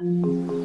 嗯.